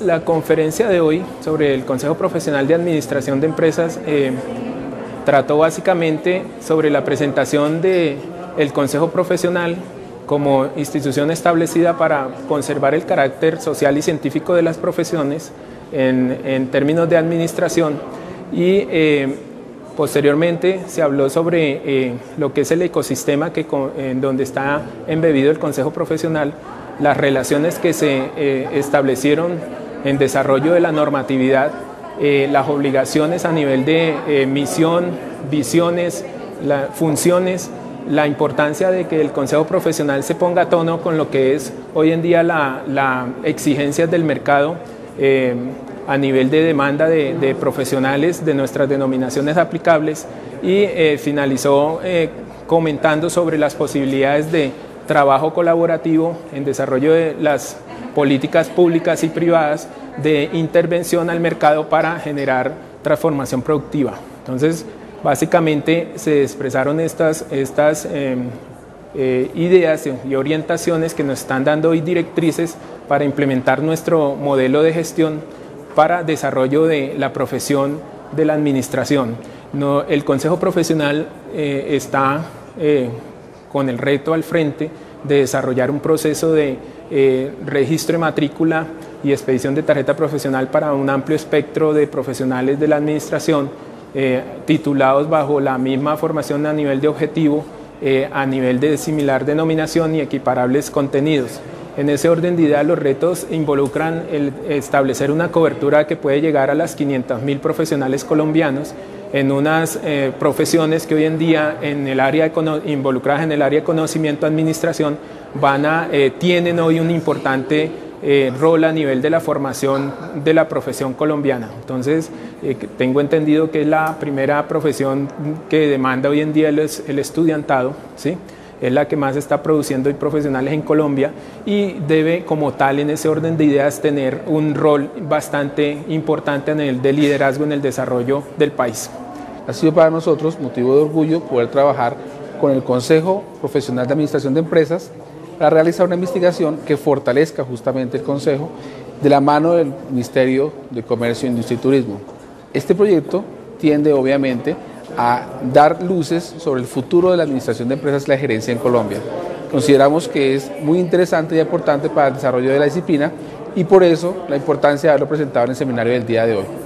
la conferencia de hoy sobre el Consejo Profesional de Administración de Empresas eh, trató básicamente sobre la presentación del el Consejo Profesional como institución establecida para conservar el carácter social y científico de las profesiones en, términos de administración y eh, posteriormente se habló sobre eh, lo que es el ecosistema que, en donde está embebido el Consejo Profesional, las relaciones que se establecieron en desarrollo de la normatividad, las obligaciones a nivel de misión, visiones, funciones la importancia de que el Consejo Profesional se ponga a tono con lo que es hoy en día la, la exigencia del mercado eh, a nivel de demanda de, profesionales de nuestras denominaciones aplicables y eh, finalizó eh, comentando sobre las posibilidades de trabajo colaborativo en desarrollo de las políticas públicas y privadas de intervención al mercado para generar transformación productiva. Entonces, Básicamente se expresaron estas, estas em, eh, ideas y orientaciones que nos están dando hoy directrices para implementar nuestro modelo de gestión para desarrollo de la profesión de la administración. El Consejo Profesional eh, está eh, con el reto al frente de desarrollar un proceso de registro de matrícula y expedición de tarjeta profesional para un amplio espectro de profesionales de la administración eh, titulados bajo la misma formación a nivel de objetivo, eh, a nivel de similar denominación y equiparables contenidos. En ese orden de ideas, los retos involucran el establecer una cobertura que puede llegar a las 500.000 profesionales colombianos en unas eh, profesiones que hoy en día en el área involucradas en el área de conocimiento administración van a, tienen hoy un importante eh, rol a nivel de la formación de la profesión colombiana. Entonces, eh, tengo entendido que es la primera profesión que demanda hoy en día el, el estudiantado, ¿sí? Es la que más está produciendo hoy profesionales en Colombia y debe como tal en ese orden de ideas tener un rol bastante importante en el de liderazgo en el desarrollo del país. Ha sido para nosotros motivo de orgullo poder trabajar con el Consejo Profesional de Administración de Empresas para realizar una investigación que fortalezca justamente el Consejo de la mano del Ministerio de Comercio, Industria y Turismo. Este proyecto tiende obviamente a dar luces sobre el futuro de la administración de empresas y la gerencia en Colombia. Consideramos que es muy interesante y importante para el desarrollo de la disciplina y por eso la importancia de haberlo presentado en el seminario del día de hoy.